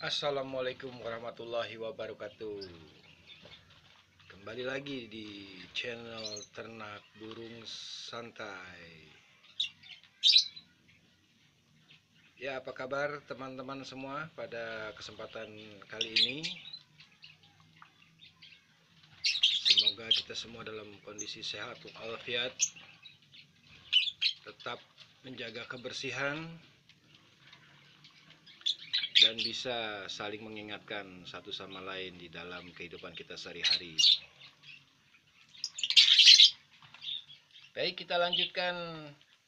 Assalamualaikum warahmatullahi wabarakatuh. Kembali lagi di channel ternak burung santai. Ya apa kabar teman-teman semua pada kesempatan kali ini? Semoga kita semua dalam kondisi sehat walafiat Tetap menjaga kebersihan dan bisa saling mengingatkan satu sama lain di dalam kehidupan kita sehari-hari. Baik, kita lanjutkan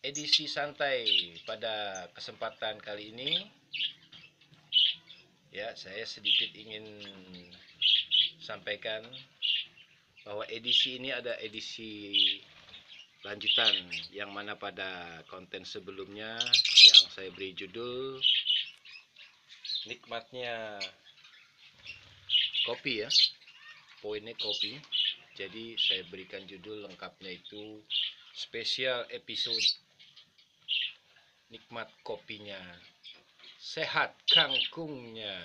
edisi santai pada kesempatan kali ini. Ya, saya sedikit ingin sampaikan bahwa edisi ini ada edisi lanjutan yang mana pada konten sebelumnya yang saya beri judul nikmatnya. Kopi ya. Poinnya kopi. Jadi saya berikan judul lengkapnya itu spesial episode nikmat kopinya. Sehat kangkungnya.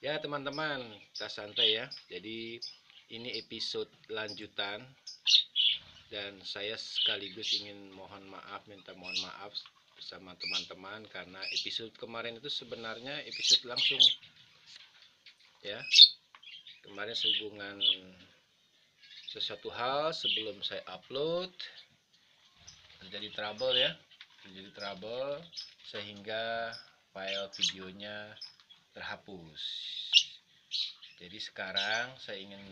Ya teman-teman kita santai ya. Jadi ini episode lanjutan. Dan saya sekaligus ingin mohon maaf minta mohon maaf bersama teman-teman karena episode kemarin itu sebenarnya episode langsung ya. Kemarin sehubungan sesuatu hal sebelum saya upload terjadi trouble ya. Terjadi trouble sehingga file videonya terhapus. Jadi sekarang saya ingin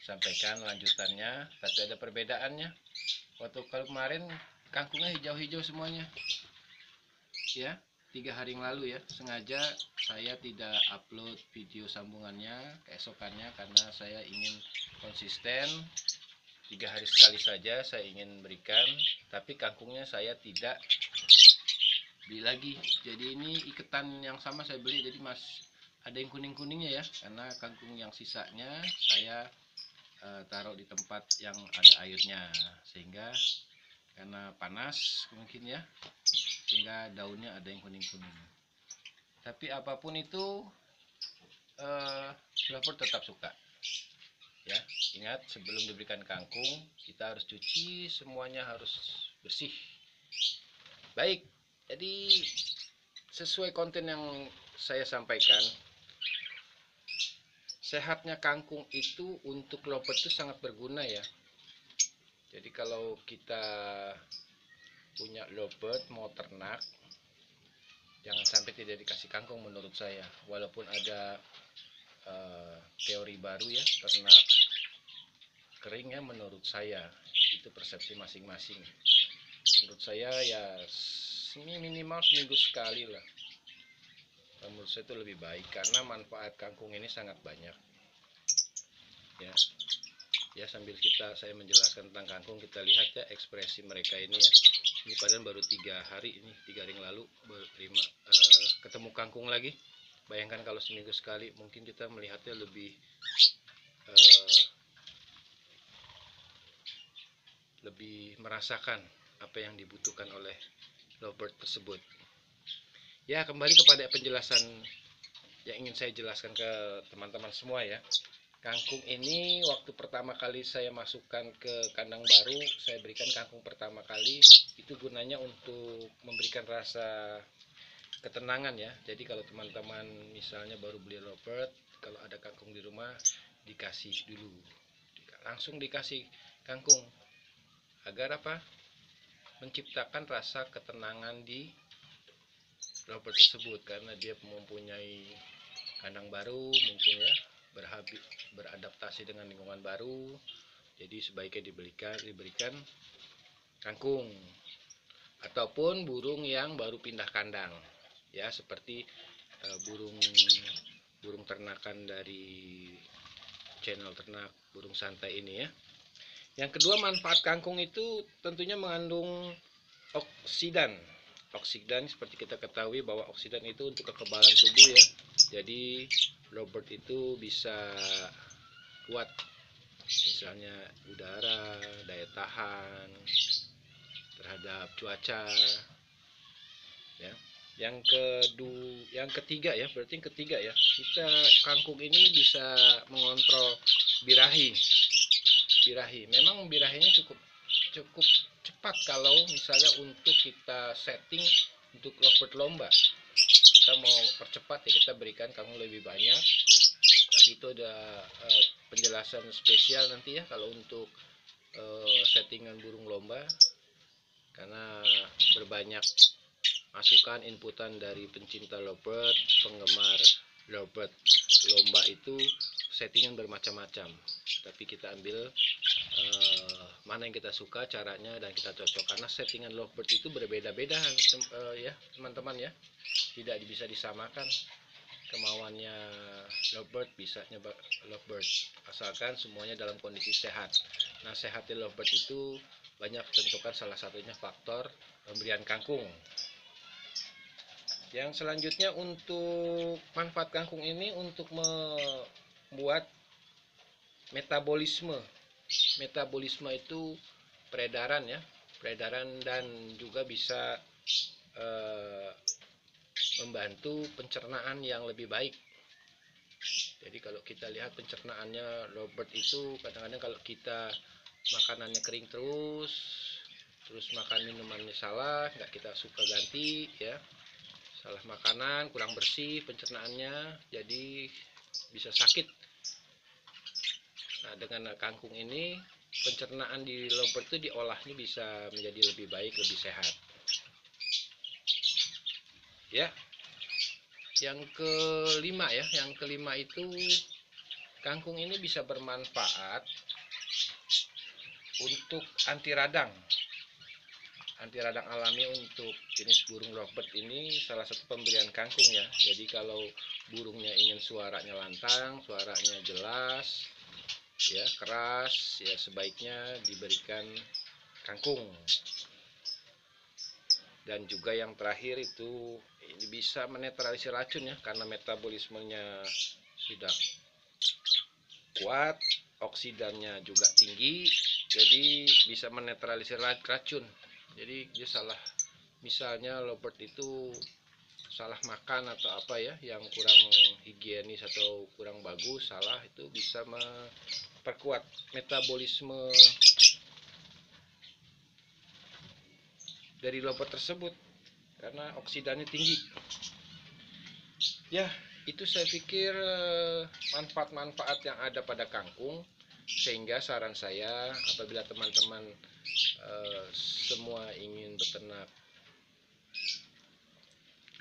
sampaikan lanjutannya tapi ada perbedaannya. Waktu kemarin kangkungnya hijau-hijau semuanya. Ya tiga hari yang lalu ya. Sengaja saya tidak upload video sambungannya keesokannya karena saya ingin konsisten. Tiga hari sekali saja saya ingin berikan tapi kangkungnya saya tidak beli lagi. Jadi ini iketan yang sama saya beli jadi mas ada yang kuning-kuningnya ya. Karena kangkung yang sisanya saya uh, taruh di tempat yang ada airnya. Sehingga karena panas mungkin ya sehingga daunnya ada yang kuning-kuning. Tapi apa pun itu eh, tetap suka. Ya ingat sebelum diberikan kangkung kita harus cuci semuanya harus bersih. Baik jadi sesuai konten yang saya sampaikan sehatnya kangkung itu untuk loper itu sangat berguna ya jadi kalau kita punya lovebird mau ternak jangan sampai tidak dikasih kangkung menurut saya. Walaupun ada uh, teori baru ya ternak kering ya menurut saya. Itu persepsi masing-masing. Menurut saya ya minimal seminggu sekali lah. Menurut saya itu lebih baik karena manfaat kangkung ini sangat banyak. Ya ya sambil kita saya menjelaskan tentang kangkung kita lihat ya ekspresi mereka ini ya. Ini padahal baru tiga hari ini tiga hari lalu berlima uh, ketemu kangkung lagi. Bayangkan kalau seminggu sekali mungkin kita melihatnya lebih uh, lebih merasakan apa yang dibutuhkan oleh lovebird tersebut. Ya kembali kepada penjelasan yang ingin saya jelaskan ke teman-teman semua ya kangkung ini waktu pertama kali saya masukkan ke kandang baru saya berikan kangkung pertama kali. Itu gunanya untuk memberikan rasa ketenangan ya. Jadi kalau teman-teman misalnya baru beli Robert kalau ada kangkung di rumah dikasih dulu. Langsung dikasih kangkung. Agar apa? Menciptakan rasa ketenangan di Robert tersebut. Karena dia mempunyai kandang baru mungkin ya berhabis beradaptasi dengan lingkungan baru. Jadi sebaiknya diberikan diberikan kangkung ataupun burung yang baru pindah kandang. Ya seperti uh, burung burung ternakan dari channel ternak burung santai ini ya. Yang kedua manfaat kangkung itu tentunya mengandung oksidan. Oksidan seperti kita ketahui bahwa oksidan itu untuk kekebalan tubuh ya. Jadi Robert itu bisa kuat. Misalnya udara daya tahan terhadap cuaca ya. Yang kedua yang ketiga ya berarti yang ketiga ya kita kangkung ini bisa mengontrol birahi. Birahi. Memang birahinya cukup cukup cepat kalau misalnya untuk kita setting untuk lovebird lomba kita mau percepat ya kita berikan kangkung lebih banyak. Tapi itu ada uh, penjelasan spesial nanti ya kalau untuk uh, settingan burung lomba. Karena berbanyak masukan inputan dari pencinta lovebird penggemar lovebird lomba itu settingan bermacam-macam. Tapi kita ambil uh, mana yang kita suka caranya dan kita cocok. Karena settingan lovebird itu berbeda-beda uh, ya teman-teman ya tidak bisa disamakan. Kemauannya lovebird bisa nyoba lovebird. Asalkan semuanya dalam kondisi sehat. Nah sehatnya lovebird itu banyak tentukan salah satunya faktor pemberian kangkung. Yang selanjutnya untuk manfaat kangkung ini untuk membuat metabolisme. Metabolisme itu peredaran ya, peredaran dan juga bisa eh, membantu pencernaan yang lebih baik. Jadi kalau kita lihat pencernaannya Robert itu kadang-kadang kalau kita makanannya kering terus, terus makan minumannya salah, nggak kita suka ganti ya. Salah makanan kurang bersih pencernaannya jadi bisa sakit. Nah dengan kangkung ini pencernaan di loper itu diolahnya bisa menjadi lebih baik lebih sehat ya. Yang kelima ya yang kelima itu kangkung ini bisa bermanfaat untuk anti radang. Anti radang alami untuk jenis burung lovebird ini salah satu pemberian kangkung ya. Jadi kalau burungnya ingin suaranya lantang suaranya jelas ya keras ya sebaiknya diberikan kangkung dan juga yang terakhir itu ini bisa menetralisir racun ya karena metabolismenya sudah kuat oksidannya juga tinggi jadi bisa menetralisir racun. Jadi dia salah misalnya lovebird itu salah makan atau apa ya yang kurang higienis atau kurang bagus salah itu bisa memperkuat metabolisme dari lovebird tersebut karena oksidannya tinggi. Ya itu saya pikir eh, manfaat-manfaat yang ada pada kangkung sehingga saran saya apabila teman-teman uh, semua ingin beternak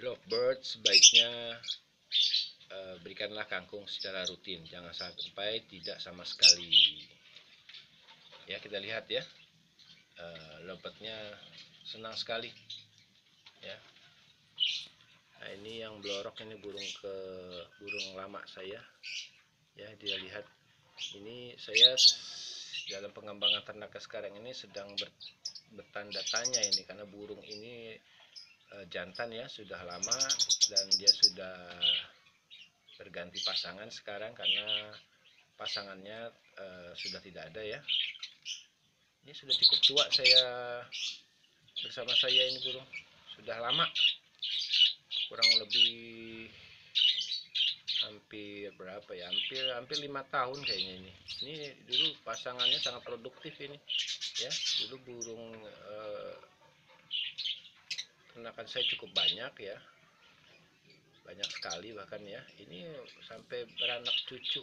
lovebird sebaiknya uh, berikanlah kangkung secara rutin. Jangan sampai tidak sama sekali. Ya kita lihat ya lovebirdnya senang sekali. Ya. Nah ini yang blorok ini burung ke burung lama saya. Ya dia lihat. Ini saya dalam pengembangan ternak sekarang ini sedang ber, bertanda tanya ini karena burung ini e, jantan ya sudah lama dan dia sudah berganti pasangan sekarang karena pasangannya e, sudah tidak ada ya. Ini sudah cukup tua saya bersama saya ini burung. Sudah lama. Kurang lebih hampir berapa ya? Hampir hampir lima tahun kayaknya ini. Ini dulu pasangannya sangat produktif ini ya. Dulu burung eh, ternakan saya cukup banyak ya. Banyak sekali bahkan ya. Ini sampai beranak cucu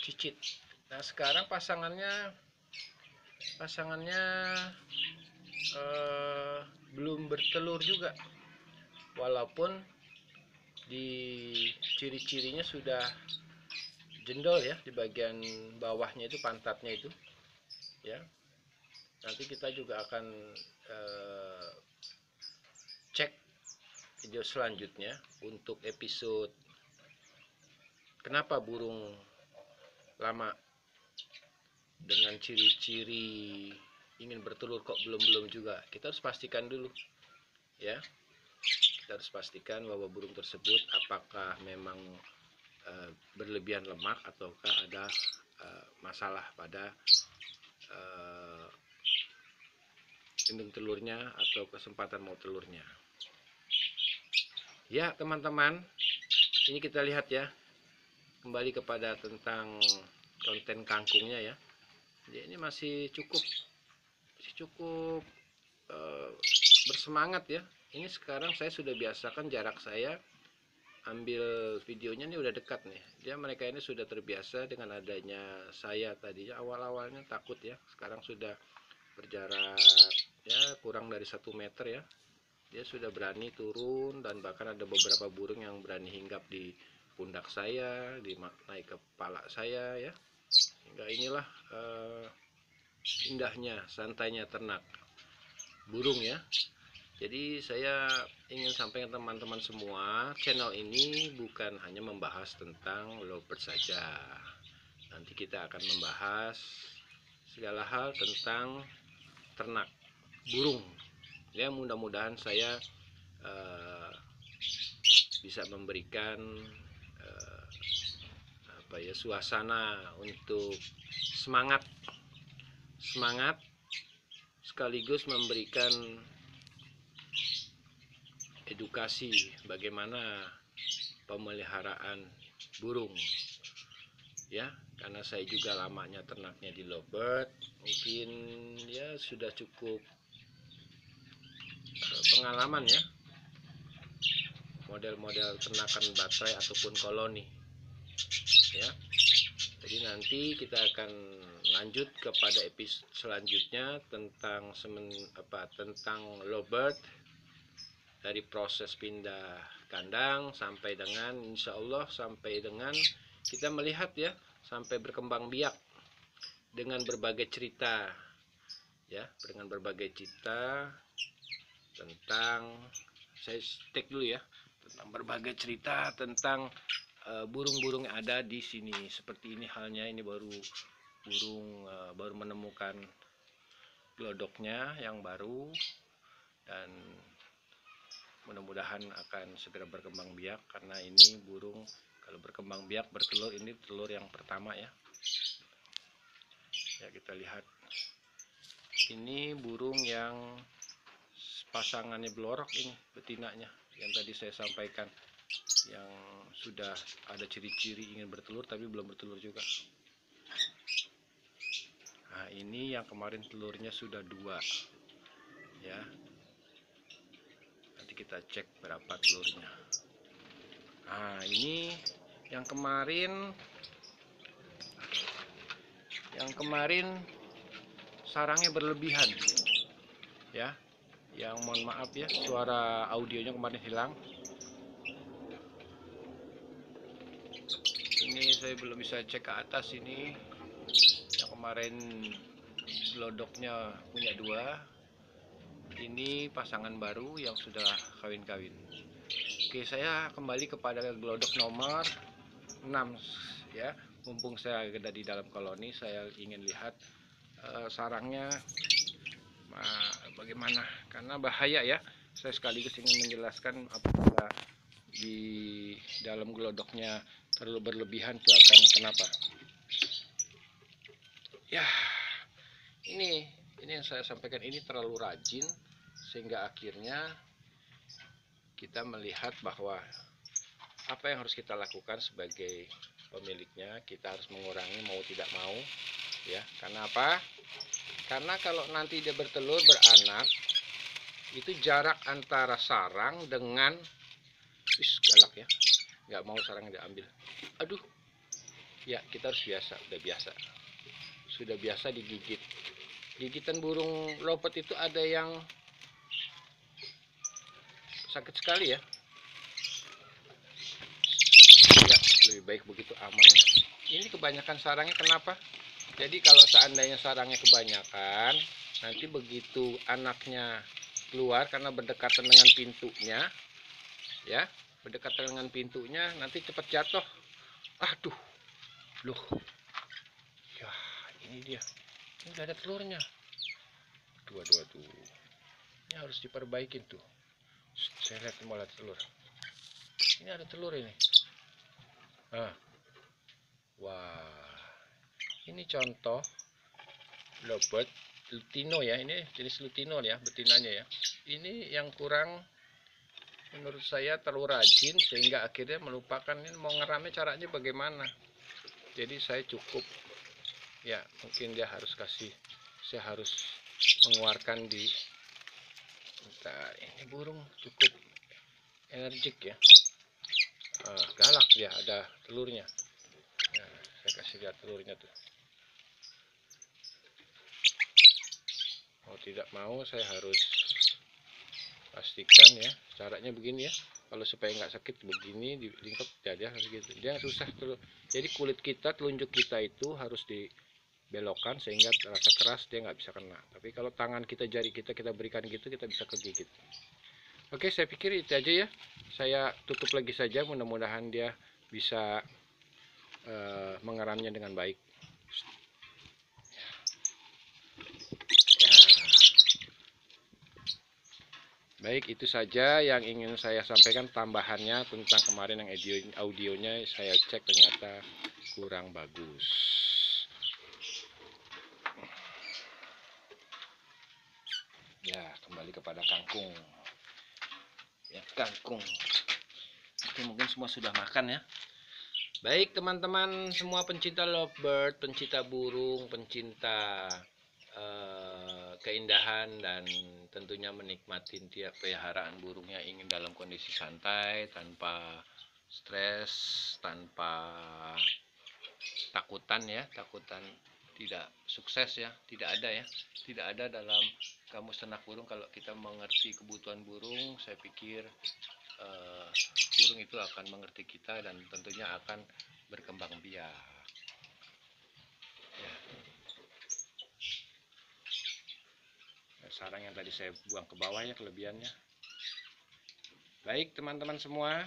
cicit. Nah sekarang pasangannya pasangannya eh, belum bertelur juga. Walaupun di ciri-cirinya sudah jendol ya di bagian bawahnya itu pantatnya itu ya. Nanti kita juga akan uh, cek video selanjutnya untuk episode kenapa burung lama dengan ciri-ciri ingin bertelur kok belum-belum juga kita harus pastikan dulu ya kita harus pastikan bahwa burung tersebut apakah memang e, berlebihan lemak ataukah ada e, masalah pada e, indung telurnya atau kesempatan mau telurnya Ya, teman-teman, ini kita lihat ya. Kembali kepada tentang konten kangkungnya ya. Jadi ini masih cukup cukup uh, bersemangat ya. Ini sekarang saya sudah biasakan jarak saya ambil videonya ini udah dekat nih. Dia mereka ini sudah terbiasa dengan adanya saya tadinya awal-awalnya takut ya. Sekarang sudah berjarak ya kurang dari satu meter ya dia sudah berani turun dan bahkan ada beberapa burung yang berani hinggap di pundak saya di naik ke kepala saya ya hingga inilah uh, indahnya santainya ternak. Burung ya. Jadi saya ingin sampaikan teman-teman semua channel ini bukan hanya membahas tentang lovebird saja. Nanti kita akan membahas segala hal tentang ternak burung. Ya mudah-mudahan saya uh, bisa memberikan uh, apa ya suasana untuk semangat semangat sekaligus memberikan edukasi bagaimana pemeliharaan burung ya. Karena saya juga lamanya ternaknya di lovebird mungkin ya sudah cukup pengalaman ya. Model-model ternakan baterai ataupun koloni ya. Jadi nanti kita akan lanjut kepada episode selanjutnya tentang semen apa tentang lovebird dari proses pindah kandang sampai dengan insya Allah sampai dengan kita melihat ya sampai berkembang biak dengan berbagai cerita ya dengan berbagai cerita tentang saya stick dulu ya tentang berbagai cerita tentang eh, burung-burung uh, yang ada di sini. Seperti ini halnya ini baru burung uh, baru menemukan glodoknya yang baru dan mudah-mudahan akan segera berkembang biak karena ini burung kalau berkembang biak bertelur ini telur yang pertama ya. Ya kita lihat. Ini burung yang pasangannya blorok ini betinanya yang tadi saya sampaikan yang sudah ada ciri-ciri ingin bertelur tapi belum bertelur juga nah ini yang kemarin telurnya sudah dua. Ya. Nanti kita cek berapa telurnya. Nah ini yang kemarin yang kemarin sarangnya berlebihan. Ya. Yang mohon maaf ya suara audionya kemarin hilang. Ini saya belum bisa cek ke atas ini kemarin gelodoknya punya dua. Ini pasangan baru yang sudah kawin-kawin. Oke saya kembali kepada gelodok nomor 6 ya. Mumpung saya ada di dalam koloni saya ingin lihat uh, sarangnya bagaimana. Karena bahaya ya. Saya sekaligus ingin menjelaskan apabila di dalam gelodoknya terlalu berlebihan itu akan kenapa ya ini ini yang saya sampaikan ini terlalu rajin sehingga akhirnya kita melihat bahwa apa yang harus kita lakukan sebagai pemiliknya kita harus mengurangi mau tidak mau ya. Karena apa? Karena kalau nanti dia bertelur beranak itu jarak antara sarang dengan is galak ya. Nggak mau sarang diambil aduh. Ya kita harus biasa udah biasa sudah biasa digigit. Gigitan burung lopet itu ada yang sakit sekali ya. Ya lebih baik begitu amannya. Ini kebanyakan sarangnya kenapa? Jadi kalau seandainya sarangnya kebanyakan nanti begitu anaknya keluar karena berdekatan dengan pintunya ya berdekatan dengan pintunya nanti cepat jatuh. Aduh loh ini dia. Ini udah ada telurnya. Dua dua tuh. Ini harus diperbaikin tuh. Saya lihat malah telur. Ini ada telur ini. Ah. Wah. Ini contoh lobot lutino ya. Ini jenis lutino ya betinanya ya. Ini yang kurang menurut saya terlalu rajin sehingga akhirnya melupakan ini mau ngeramnya caranya bagaimana. Jadi saya cukup ya mungkin dia harus kasih saya harus mengeluarkan di Bentar, ini burung cukup energik ya. Uh, galak dia ada telurnya. Nah, saya kasih lihat telurnya tuh. Mau tidak mau saya harus pastikan ya caranya begini ya. Kalau supaya nggak sakit begini di lingkup ya dia harus gitu. Dia susah terus. Jadi kulit kita telunjuk kita itu harus dibelokkan sehingga rasa keras dia nggak bisa kena. Tapi kalau tangan kita jari kita kita berikan gitu kita bisa kegigit. Oke saya pikir itu aja ya. Saya tutup lagi saja mudah-mudahan dia bisa uh, mengeramnya dengan baik. Baik, itu saja yang ingin saya sampaikan tambahannya tentang kemarin yang audio, audionya. Saya cek ternyata kurang bagus. Ya, kembali kepada kangkung. Ya, kangkung. Oke, mungkin semua sudah makan ya. Baik, teman-teman semua pencinta lovebird, pencinta burung, pencinta uh, keindahan dan tentunya menikmati tiap peliharaan burungnya ingin dalam kondisi santai tanpa stres tanpa takutan ya takutan tidak sukses ya tidak ada ya. Tidak ada dalam kamu senak burung. Kalau kita mengerti kebutuhan burung saya pikir uh, burung itu akan mengerti kita dan tentunya akan berkembang biak. Sarang yang tadi saya buang ke bawah ya kelebihannya. Baik teman-teman semua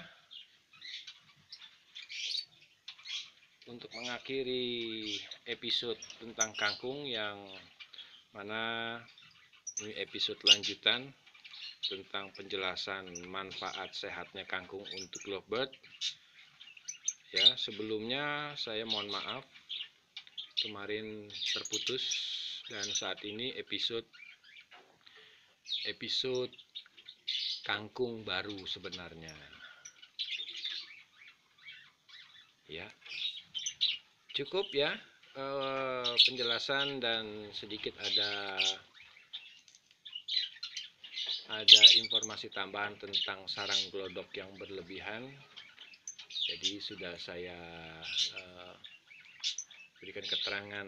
untuk mengakhiri episode tentang kangkung yang mana ini episode lanjutan tentang penjelasan manfaat sehatnya kangkung untuk lovebird. Ya sebelumnya saya mohon maaf kemarin terputus dan saat ini episode episode kangkung baru sebenarnya. Ya cukup ya uh, penjelasan dan sedikit ada ada informasi tambahan tentang sarang glodok yang berlebihan. Jadi sudah saya uh, berikan keterangan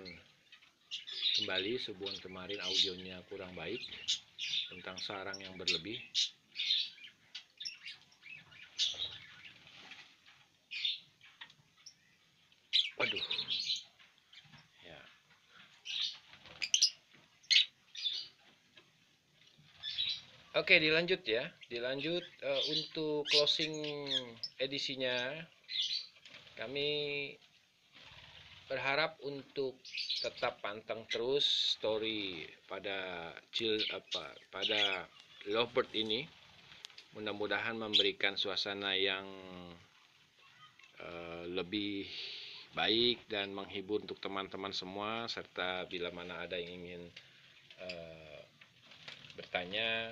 kembali sebuah kemarin audionya kurang baik tentang sarang yang berlebih waduh ya oke dilanjut ya. Dilanjut uh, untuk closing edisinya kami berharap untuk tetap pantang terus story pada chill apa pada lovebird ini. Mudah-mudahan memberikan suasana yang uh, lebih baik dan menghibur untuk teman-teman semua serta bila mana ada yang ingin uh, bertanya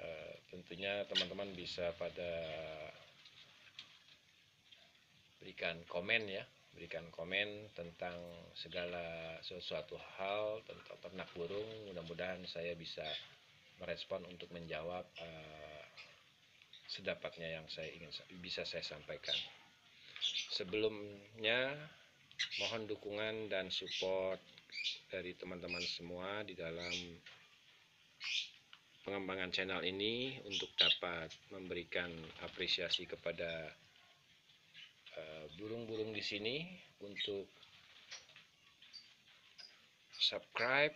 uh, tentunya teman-teman bisa pada berikan komen ya. Berikan komen tentang segala sesuatu hal tentang ternak burung. Mudah-mudahan saya bisa merespon untuk menjawab uh, sedapatnya yang saya ingin bisa saya sampaikan. Sebelumnya mohon dukungan dan support dari teman-teman semua di dalam pengembangan channel ini untuk dapat memberikan apresiasi kepada Eh, burung-burung di sini untuk subscribe,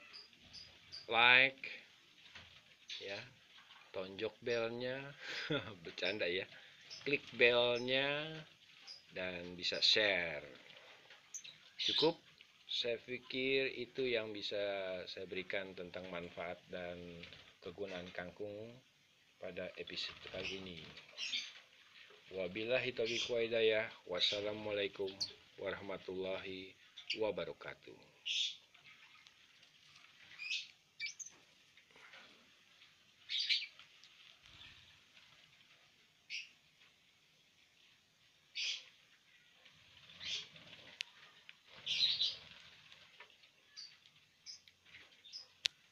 like, ya, tonjok belnya, bercanda ya, klik belnya, dan bisa share. Cukup, saya pikir itu yang bisa saya berikan tentang manfaat dan kegunaan kangkung pada episode kali ini. Wabillahi taufiq wa hidayah. Wassalamualaikum warahmatullahi wabarakatuh.